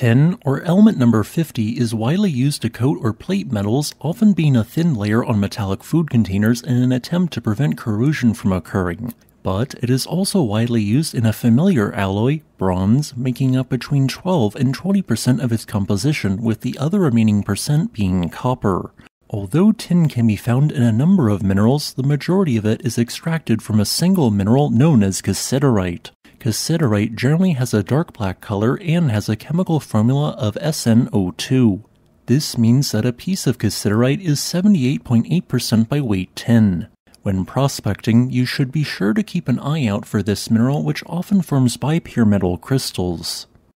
Tin, or element number 50, is widely used to coat or plate metals, often being a thin layer on metallic food containers in an attempt to prevent corrosion from occurring. But it is also widely used in a familiar alloy, bronze, making up between 12 and 20% of its composition, with the other remaining percent being copper. Although tin can be found in a number of minerals, the majority of it is extracted from a single mineral known as cassiterite. Cassiterite generally has a dark black color and has a chemical formula of SnO2. This means that a piece of cassiterite is 78.8% by weight tin. When prospecting, you should be sure to keep an eye out for this mineral which often forms bipyramidal crystals.